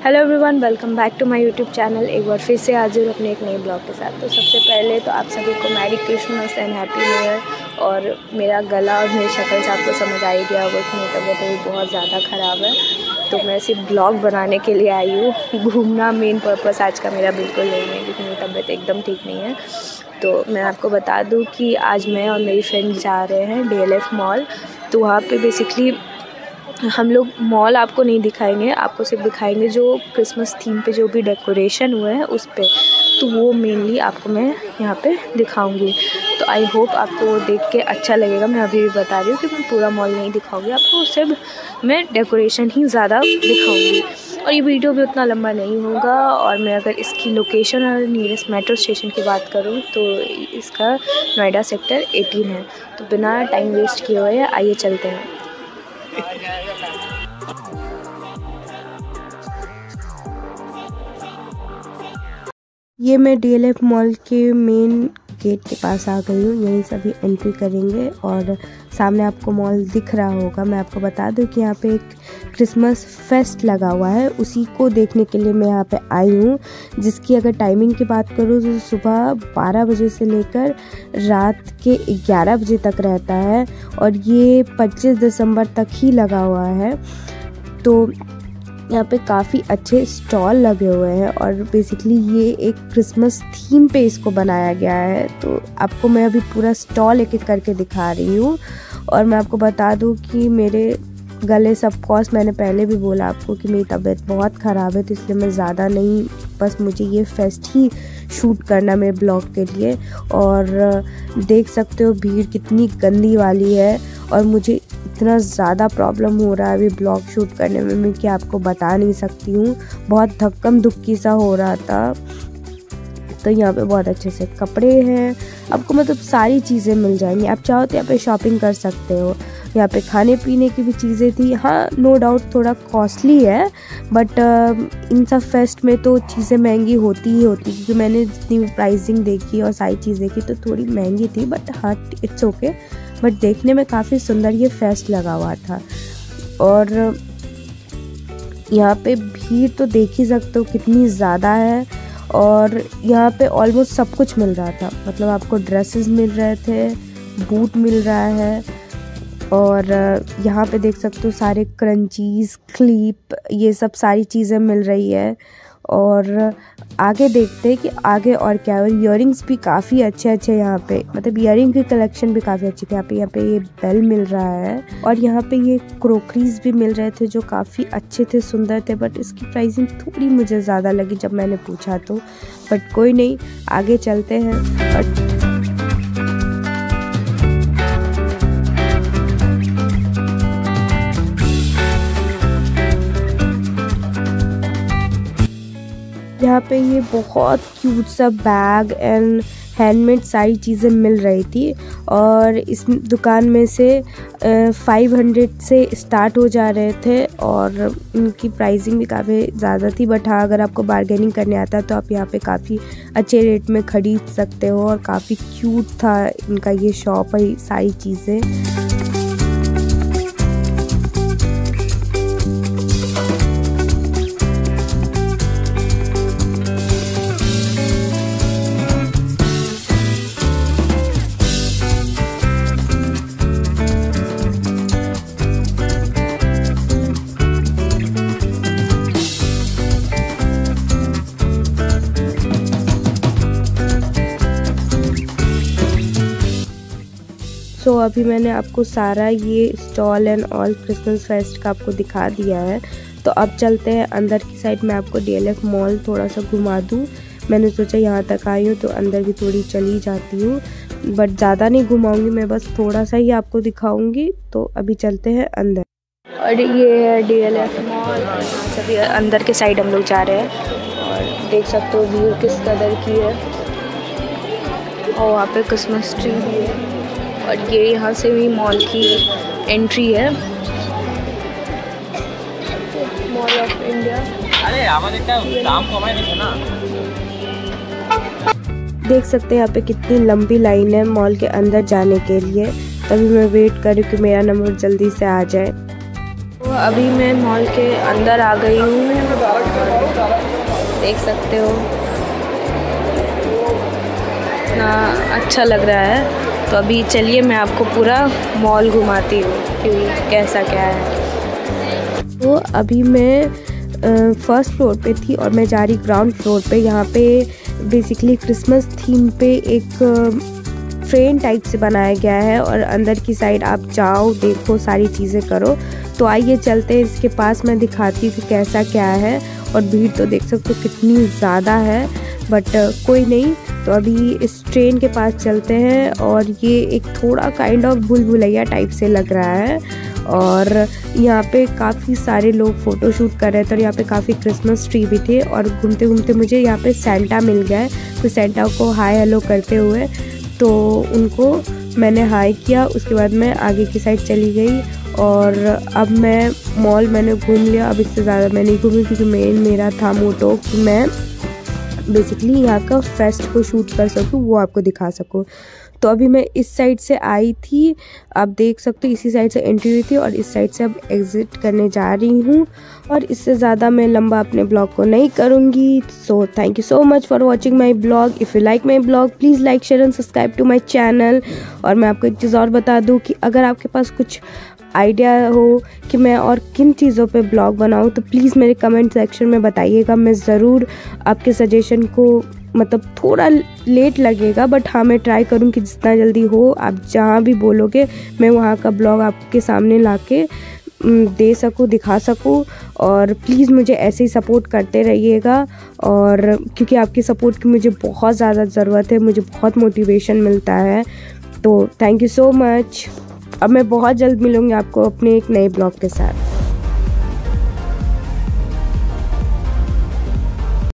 Hello everyone welcome back to my YouTube channel एक बार फिर से हाजिर अपने एक नए ब्लॉग के साथ। तो सबसे पहले तो आप सभी को merry Christmas and happy new year. और मेरा गला और मेरी शक्ल से आपको समझ आई गया होगा कि मेरी तबीयत अभी बहुत ज़्यादा ख़राब है। तो मैं सिर्फ़ ब्लॉग बनाने के लिए आई हूँ। घूमना मेन पर्पज़ आज का मेरा बिल्कुल नहीं है क्योंकि मेरी तबीयत एकदम ठीक नहीं है। तो मैं आपको बता दूँ कि आज मैं और मेरी फ्रेंड जा रहे हैं डीएलएफ मॉल तो वहाँ पे बेसिकली हम लोग मॉल आपको नहीं दिखाएँगे, आपको सिर्फ़ दिखाएँगे जो क्रिसमस थीम पे जो भी डेकोरेशन हुआ है उस पर तो वो मेनली आपको मैं यहाँ पे दिखाऊँगी। तो आई होप आपको वो देख के अच्छा लगेगा। मैं अभी भी बता रही हूँ कि मैं पूरा मॉल नहीं दिखाऊँगी। आपको सिर्फ़ मैं डेकोरेशन ही ज़्यादा दिखाऊँगी। और ये वीडियो भी उतना लंबा नहीं होगा। और मैं अगर इसकी लोकेशन और नियरेस्ट मेट्रो स्टेशन की बात करूँ तो इसका नोएडा सेक्टर 18 है। तो बिना टाइम वेस्ट किए हुए आइए चलते हैं। ये मैं डीएलएफ मॉल के मेन गेट के पास आ गई हूँ। यहीं सभी एंट्री करेंगे और सामने आपको मॉल दिख रहा होगा। मैं आपको बता दूँ कि यहाँ पे एक क्रिसमस फेस्ट लगा हुआ है। उसी को देखने के लिए मैं यहाँ पे आई हूँ, जिसकी अगर टाइमिंग की बात करूँ तो सुबह 12 बजे से लेकर रात के 11 बजे तक रहता है और ये 25 दिसंबर तक ही लगा हुआ है। तो यहाँ पे काफ़ी अच्छे स्टॉल लगे हुए हैं और बेसिकली ये एक क्रिसमस थीम पे इसको बनाया गया है। तो आपको मैं अभी पूरा स्टॉल एक एक करके दिखा रही हूँ और मैं आपको बता दूँ कि मेरे गले सब कॉस मैंने पहले भी बोला आपको कि मेरी तबीयत बहुत ख़राब है तो इसलिए मैं ज़्यादा नहीं, बस मुझे ये फेस्ट ही शूट करना मेरे ब्लॉग के लिए। और देख सकते हो भीड़ कितनी गंदी वाली है और मुझे इतना ज़्यादा प्रॉब्लम हो रहा है अभी ब्लॉग शूट करने में, मैं कि आपको बता नहीं सकती हूँ। बहुत धक्कम धुक्की सा हो रहा था। तो यहाँ पे बहुत अच्छे से कपड़े हैं। आपको मतलब सारी चीज़ें मिल जाएँगी। आप चाहो तो यहाँ पे शॉपिंग कर सकते हो। यहाँ पे खाने पीने की भी चीज़ें थी। हाँ नो डाउट थोड़ा कॉस्टली है बट इन सब फेस्ट में तो चीज़ें महँगी होती ही होती क्योंकि मैंने जितनी प्राइसिंग देखी और सारी चीज़ देखी तो थोड़ी महँगी थी बट हाँ इट्स ओके बट देखने में काफ़ी सुंदर ये फेस्ट लगा हुआ था। और, यहाँ पे भीड़ तो देख ही सकते हो कितनी ज़्यादा है। और यहाँ पे ऑलमोस्ट सब कुछ मिल रहा था। मतलब आपको ड्रेसेस मिल रहे थे बूट मिल रहा है और यहाँ पे देख सकते हो सारे क्रंचीज़ क्लिप ये सब सारी चीज़ें मिल रही है। और आगे देखते हैं कि आगे और क्या है। इयर भी काफ़ी अच्छे अच्छे यहाँ पे। मतलब इयर की कलेक्शन भी काफ़ी अच्छी थी। यहाँ पे यहाँ पे ये बेल मिल रहा है। और यहाँ पे ये क्रोकरीज भी मिल रहे थे जो काफ़ी अच्छे थे, सुंदर थे। बट इसकी प्राइसिंग थोड़ी मुझे ज़्यादा लगी जब मैंने पूछा तो। बट कोई नहीं, आगे चलते हैं। बट यहाँ पे ये बहुत क्यूट सा बैग एंड हैंडमेड सारी चीज़ें मिल रही थी और इस दुकान में से फाइव हंड्रेड से स्टार्ट हो जा रहे थे और इनकी प्राइसिंग भी काफ़ी ज़्यादा थी बट हाँ अगर आपको बारगेनिंग करने आता है तो आप यहाँ पे काफ़ी अच्छे रेट में खरीद सकते हो और काफ़ी क्यूट था इनका ये शॉप है सारी चीज़ें। So, अभी मैंने आपको सारा ये stall and all Christmas fest का आपको दिखा दिया है। तो अब चलते हैं अंदर की साइड में आपको डीएलएफ मॉल थोड़ा सा घुमा दूँ। मैंने सोचा यहाँ तक आई हूँ तो अंदर भी थोड़ी चली जाती हूँ। बट ज़्यादा नहीं घुमाऊँगी मैं बस थोड़ा सा ही आपको दिखाऊँगी। तो अभी चलते हैं अंदर। और ये है डी एल एफ़ मॉल सभी अंदर के साइड हम लोग जा रहे हैं। और देख सकते हो व्यू किस कदर की है। और वहाँ पे क्रिसमस ट्री भी है। और ये यहाँ से भी मॉल की एंट्री है। मॉल ऑफ़ इंडिया देख सकते हैं यहाँ पे कितनी लंबी लाइन है मॉल के अंदर जाने के लिए। तभी मैं वेट कर रही हूँ कि मेरा नंबर जल्दी से आ जाए। तो अभी मैं मॉल के अंदर आ गई हूँ। देख सकते हो। इतना अच्छा लग रहा है। तो अभी चलिए मैं आपको पूरा मॉल घुमाती हूँ कि कैसा क्या है। तो अभी मैं फ़र्स्ट फ्लोर पे थी और मैं जा रही ग्राउंड फ्लोर पे। यहाँ पे बेसिकली क्रिसमस थीम पे एक ट्रेन टाइप से बनाया गया है और अंदर की साइड आप जाओ, देखो, सारी चीज़ें करो। तो आइए चलते हैं, इसके पास मैं दिखाती हूँ कि कैसा क्या है और भीड़ तो देख सकते हो कितनी ज़्यादा है। बट कोई नहीं। तो अभी इस ट्रेन के पास चलते हैं और ये एक थोड़ा काइंड ऑफ़ भूल भुलैया टाइप से लग रहा है। और यहाँ पे काफ़ी सारे लोग फ़ोटो शूट कर रहे थे और यहाँ पे काफ़ी क्रिसमस ट्री भी थे और घूमते घूमते मुझे यहाँ पे सेंटा मिल गया तो सेंटा को हाय हेलो करते हुए तो उनको मैंने हाई किया। उसके बाद मैं आगे की साइड चली गई और अब मैं मॉल मैंने घूम लिया। अब इससे ज़्यादा मैं नहीं घूमी क्योंकि मेन मेरा था मोटो कि मैं बेसिकली यहाँ का फेस्ट को शूट कर सकूँ, वो आपको दिखा सकूँ। तो अभी मैं इस साइड से आई थी, आप देख सकते हो, इसी साइड से एंट्री हुई थी और इस साइड से अब एग्ज़िट करने जा रही हूँ। और इससे ज़्यादा मैं लंबा अपने ब्लॉग को नहीं करूँगी। So thank you so much for watching my blog if you like my blog please like share and subscribe to my channel और मैं आपको एक चीज़ और बता दूँ कि अगर आपके पास कुछ आइडिया हो कि मैं और किन चीज़ों पे ब्लॉग बनाऊँ तो प्लीज़ मेरे कमेंट सेक्शन में बताइएगा। मैं ज़रूर आपके सजेशन को मतलब थोड़ा लेट लगेगा, बट हाँ मैं ट्राई करूँ कि जितना जल्दी हो, आप जहाँ भी बोलोगे, मैं वहाँ का ब्लॉग आपके सामने ला के दे सकूँ, दिखा सकूँ। और प्लीज़ मुझे ऐसे ही सपोर्ट करते रहिएगा। और क्योंकि आपकी सपोर्ट की मुझे बहुत ज़्यादा ज़रूरत है, मुझे बहुत मोटिवेशन मिलता है। तो थैंक यू सो मच। अब मैं बहुत जल्द मिलूँगी आपको अपने एक नए ब्लॉग के साथ।